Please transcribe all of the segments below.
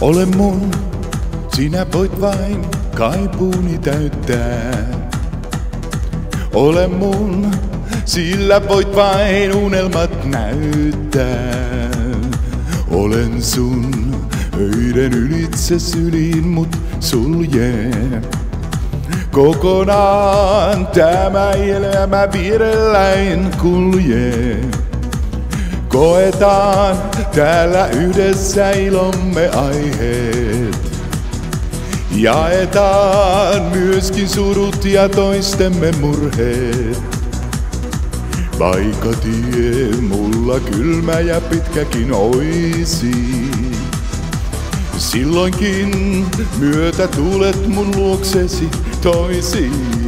Ole mun, sinä voit vain kaipuuni täyttää. Ole mun, sillä voit vain unelmat näyttää. Olen sun öiden ylitse syliin mut suljee. Kokonaan tämä elämä vierelläin kuljee. Koetaan täällä yhdessä ilomme aiheet. Jaetaan myöskin surut ja toistemme murheet. Vaikka tie mulla kylmä ja pitkäkin oisi. Silloinkin myötä tulet mun luoksesi toisiin.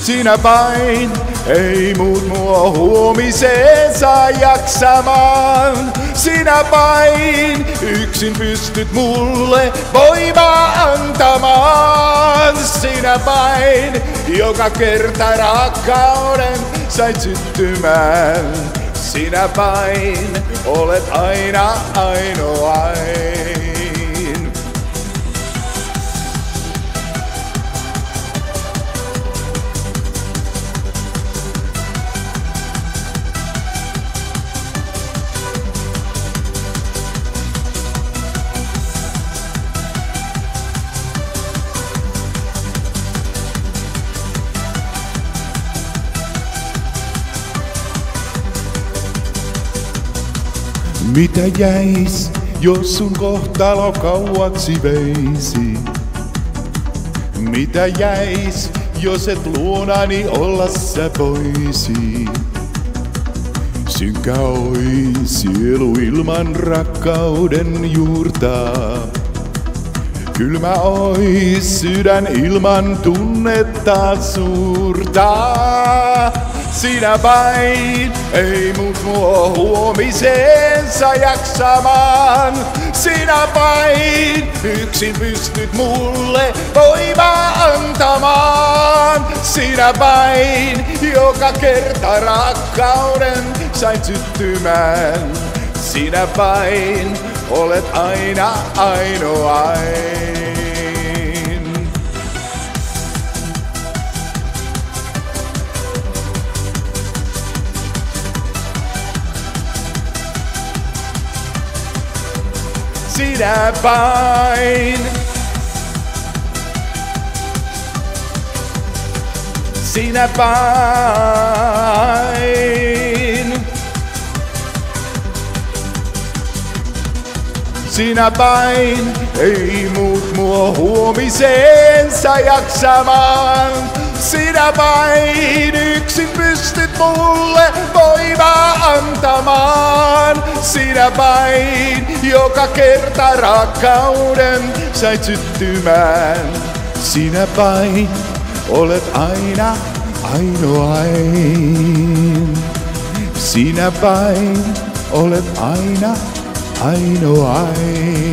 Sinä vain ei muut mua huomiseen saa jaksamaan. Sinä vain yksin pystyt mulle voimaa antamaan. Sinä vain joka kerta rakkauden sait syttymään. Sinä vain olet aina ainoain. Mitä jäis, jos sun kohtalo kauaksi veisi? Mitä jäis, jos et luonani olla sä voisi? Synkkä oi sielu ilman rakkauden juurtaa. Kylmä oi sydän ilman tunnetta suurta. Sinä vain ei mut muo huomiseensa jaksamaan. Sinä vain yksin pystyt mulle voimaa antamaan. Sinä vain joka kerta rakkauden sait syttymään. Sinä vain olet aina ainoain. Sinä vain. Sinä vain. Sinä vain, ei muut muo huomiseensa jaksamaan. Sinä vain yksin pystyt mulle voimaa antamaan. Sinä vain, joka kerta rakkauden sait syttymään. Sinä vain, olet aina ainoain. Sinä vain, olet aina ainoain.